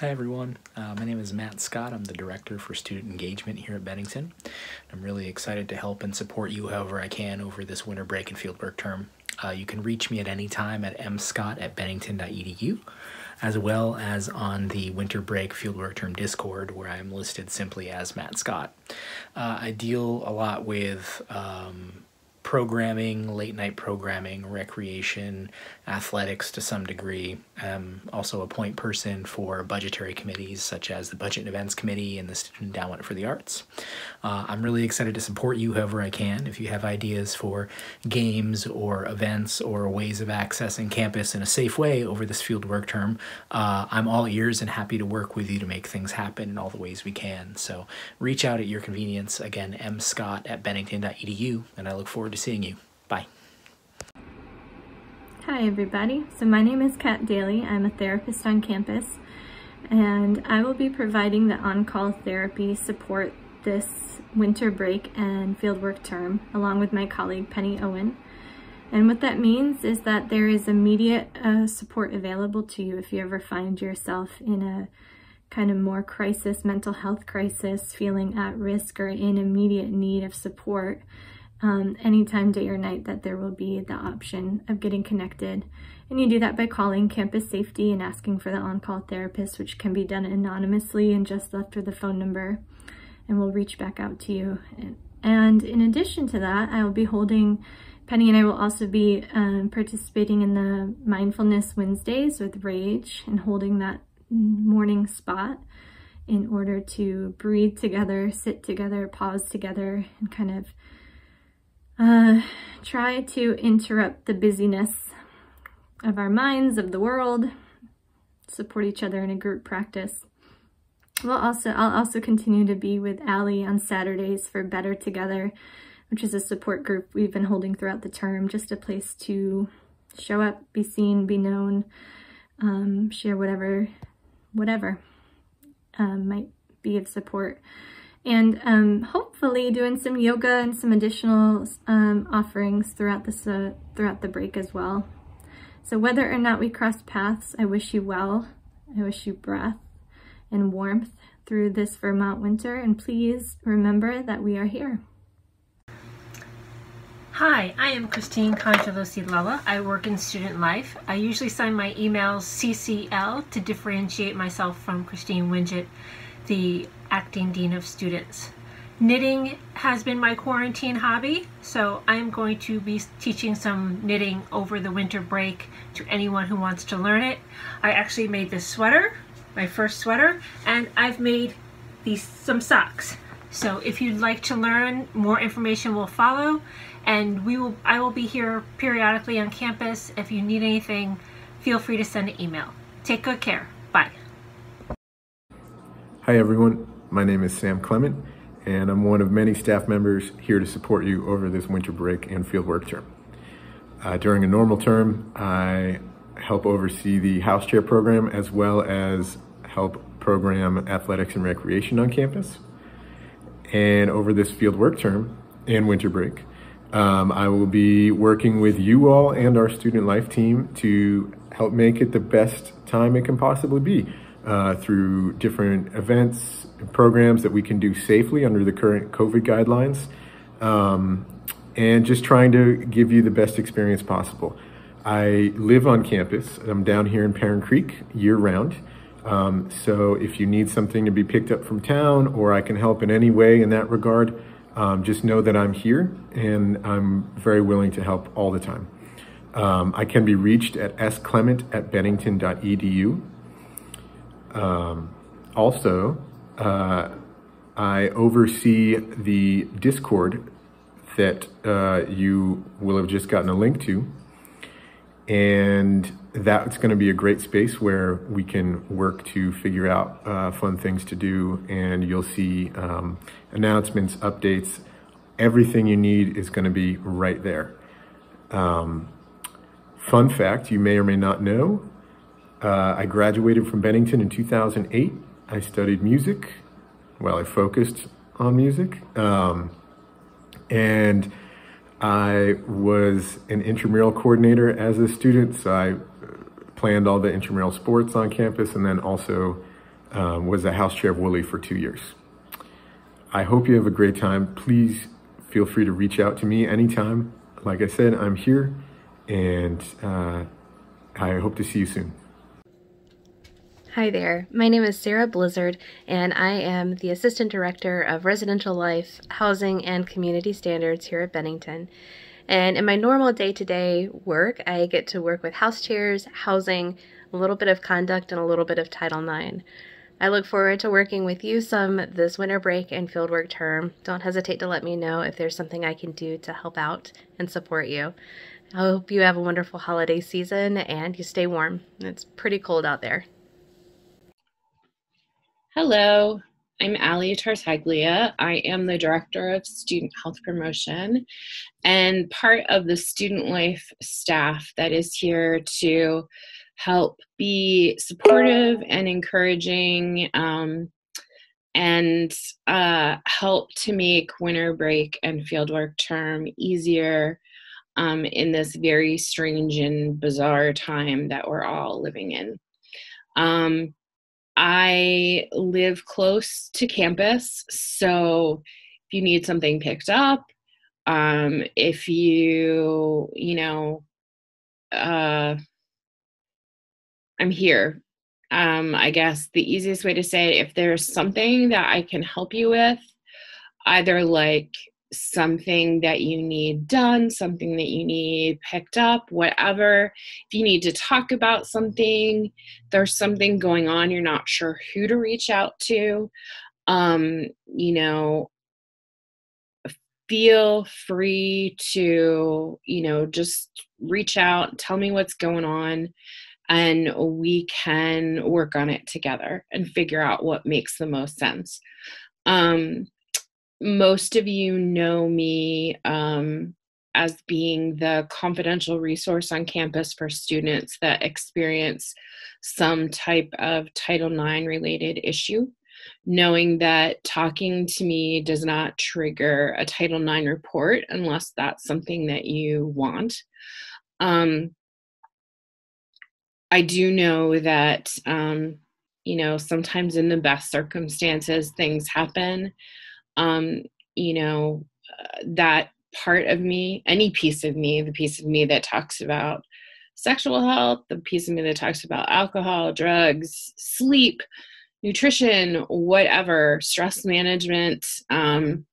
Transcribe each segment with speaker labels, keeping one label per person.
Speaker 1: Hi everyone, uh, my name is Matt Scott. I'm the Director for Student Engagement here at Bennington. I'm really excited to help and support you however I can over this winter break and fieldwork term. Uh, you can reach me at any time at mscott at bennington.edu, as well as on the winter break fieldwork term Discord, where I am listed simply as Matt Scott. Uh, I deal a lot with um, programming, late night programming, recreation, athletics to some degree. I'm also a point person for budgetary committees such as the Budget and Events Committee and the Student Endowment for the Arts. Uh, I'm really excited to support you however I can. If you have ideas for games or events or ways of accessing campus in a safe way over this fieldwork term, uh, I'm all ears and happy to work with you to make things happen in all the ways we can. So reach out at your convenience. Again, mscott at bennington.edu, and I look forward to seeing you. Bye.
Speaker 2: Hi everybody, so my name is Kat Daly. I'm a therapist on campus and I will be providing the on-call therapy support this winter break and fieldwork term along with my colleague Penny Owen. And what that means is that there is immediate uh, support available to you if you ever find yourself in a kind of more crisis, mental health crisis, feeling at risk or in immediate need of support um, anytime, day or night, that there will be the option of getting connected. And you do that by calling campus safety and asking for the on-call therapist, which can be done anonymously and just left with the phone number, and we'll reach back out to you. And in addition to that, I will be holding, Penny and I will also be um, participating in the Mindfulness Wednesdays with Rage and holding that morning spot in order to breathe together, sit together, pause together, and kind of uh, try to interrupt the busyness of our minds, of the world, support each other in a group practice. We'll also, I'll also continue to be with Allie on Saturdays for Better Together, which is a support group we've been holding throughout the term, just a place to show up, be seen, be known, um, share whatever, whatever um, might be of support and um, hopefully doing some yoga and some additional um, offerings throughout this uh, throughout the break as well. So whether or not we cross paths, I wish you well. I wish you breath and warmth through this Vermont winter, and please remember that we are here.
Speaker 3: Hi, I am Christine Congelosi Lella. I work in student life. I usually sign my emails CCL to differentiate myself from Christine Wingett, the acting dean of students. Knitting has been my quarantine hobby, so I'm going to be teaching some knitting over the winter break to anyone who wants to learn it. I actually made this sweater, my first sweater, and I've made these some socks. So if you'd like to learn, more information will follow, and we will. I will be here periodically on campus. If you need anything, feel free to send an email. Take good care. Bye.
Speaker 4: Hi everyone, my name is Sam Clement, and I'm one of many staff members here to support you over this winter break and fieldwork term. Uh, during a normal term, I help oversee the house chair program as well as help program athletics and recreation on campus. And over this fieldwork term and winter break, um, I will be working with you all and our student life team to help make it the best time it can possibly be uh, through different events programs that we can do safely under the current COVID guidelines, um, and just trying to give you the best experience possible. I live on campus. I'm down here in Paran Creek year round. Um, so if you need something to be picked up from town or I can help in any way in that regard, um, just know that I'm here and I'm very willing to help all the time. Um, I can be reached at sclement at bennington.edu. Um, also, uh, I oversee the Discord that uh, you will have just gotten a link to. And that's going to be a great space where we can work to figure out uh, fun things to do. And you'll see um, announcements, updates, everything you need is going to be right there. Um, fun fact you may or may not know uh, I graduated from Bennington in 2008. I studied music. Well, I focused on music. Um, and I was an intramural coordinator as a student, so I planned all the intramural sports on campus and then also um, was the house chair of Woolley for two years. I hope you have a great time. Please feel free to reach out to me anytime. Like I said, I'm here and uh, I hope to see you soon.
Speaker 5: Hi there, my name is Sarah Blizzard, and I am the Assistant Director of Residential Life, Housing, and Community Standards here at Bennington. And in my normal day to day work, I get to work with house chairs, housing, a little bit of conduct, and a little bit of Title IX. I look forward to working with you some this winter break and fieldwork term. Don't hesitate to let me know if there's something I can do to help out and support you. I hope you have a wonderful holiday season and you stay warm. It's pretty cold out there.
Speaker 6: Hello, I'm Ali Tartaglia. I am the Director of Student Health Promotion and part of the student life staff that is here to help be supportive and encouraging um, and uh, help to make winter break and fieldwork term easier um, in this very strange and bizarre time that we're all living in. Um, I live close to campus, so if you need something picked up, um, if you, you know, uh, I'm here. Um, I guess the easiest way to say it, if there's something that I can help you with, either like something that you need done, something that you need picked up, whatever. If you need to talk about something, there's something going on, you're not sure who to reach out to, um, you know, feel free to, you know, just reach out, tell me what's going on, and we can work on it together and figure out what makes the most sense. Um, most of you know me um, as being the confidential resource on campus for students that experience some type of Title IX related issue. Knowing that talking to me does not trigger a Title IX report unless that's something that you want. Um, I do know that, um, you know, sometimes in the best circumstances, things happen um, you know, uh, that part of me, any piece of me, the piece of me that talks about sexual health, the piece of me that talks about alcohol, drugs, sleep, nutrition, whatever, stress management, um,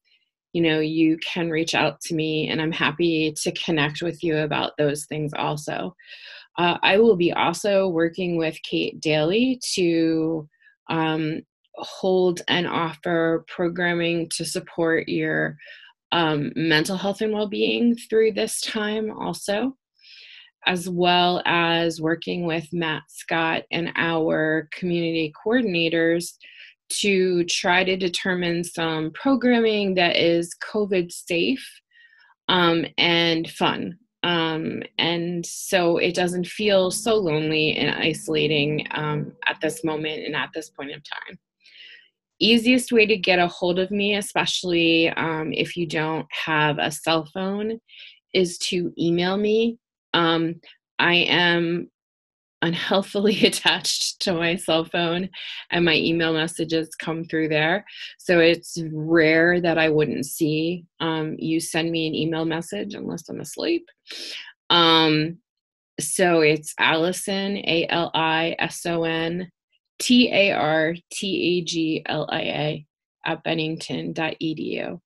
Speaker 6: you know, you can reach out to me and I'm happy to connect with you about those things also. Uh, I will be also working with Kate Daly to um, hold and offer programming to support your um, mental health and well-being through this time also as well as working with matt scott and our community coordinators to try to determine some programming that is covid safe um, and fun. Um, and so it doesn't feel so lonely and isolating um, at this moment and at this point of time easiest way to get a hold of me, especially um, if you don't have a cell phone, is to email me. Um, I am unhealthily attached to my cell phone and my email messages come through there. So it's rare that I wouldn't see um, you send me an email message unless I'm asleep. Um, so it's Allison, A L I S O N, T A R T A G L I A at bennington.edu.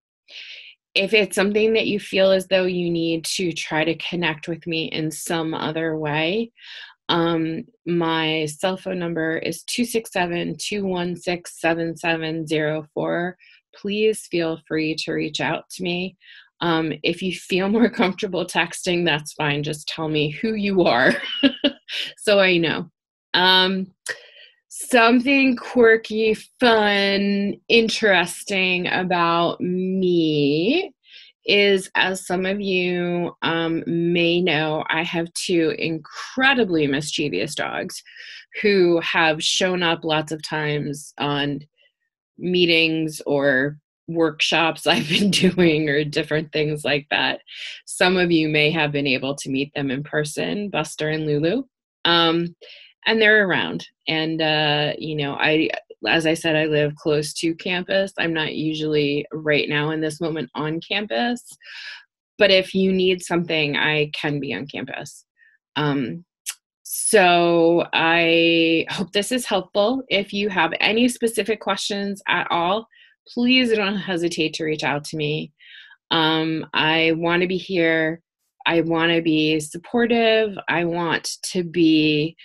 Speaker 6: If it's something that you feel as though you need to try to connect with me in some other way, um, my cell phone number is 267 216 7704. Please feel free to reach out to me. Um, if you feel more comfortable texting, that's fine. Just tell me who you are so I know. Um, something quirky, fun, interesting about me is, as some of you um, may know, I have two incredibly mischievous dogs who have shown up lots of times on meetings or workshops I've been doing or different things like that. Some of you may have been able to meet them in person, Buster and Lulu. Um, and they're around. And uh, you know, I as I said, I live close to campus. I'm not usually right now in this moment on campus, but if you need something, I can be on campus. Um, so I hope this is helpful. If you have any specific questions at all, please don't hesitate to reach out to me. Um, I want to be here. I want to be supportive. I want to be,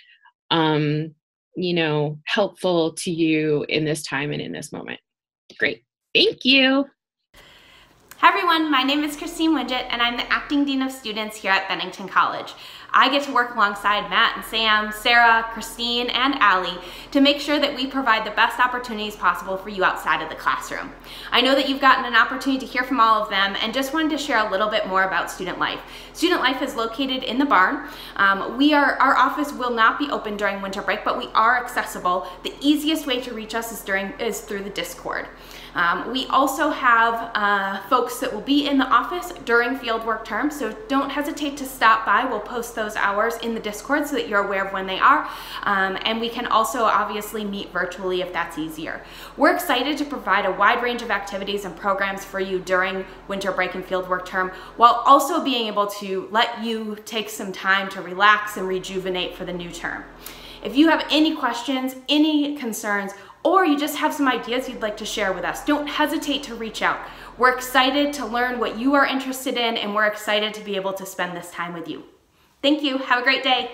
Speaker 6: um, you know, helpful to you in this time and in this moment. Great. Thank you.
Speaker 7: Hi everyone, my name is Christine Winget and I'm the Acting Dean of Students here at Bennington College. I get to work alongside Matt and Sam, Sarah, Christine, and Allie to make sure that we provide the best opportunities possible for you outside of the classroom. I know that you've gotten an opportunity to hear from all of them and just wanted to share a little bit more about Student Life. Student Life is located in the barn. Um, we are, our office will not be open during winter break, but we are accessible. The easiest way to reach us is, during, is through the Discord. Um, we also have uh, folks that will be in the office during fieldwork term, so don't hesitate to stop by. We'll post those hours in the Discord so that you're aware of when they are. Um, and we can also obviously meet virtually if that's easier. We're excited to provide a wide range of activities and programs for you during winter break and fieldwork term, while also being able to let you take some time to relax and rejuvenate for the new term. If you have any questions, any concerns, or you just have some ideas you'd like to share with us, don't hesitate to reach out. We're excited to learn what you are interested in and we're excited to be able to spend this time with you. Thank you. Have a great day.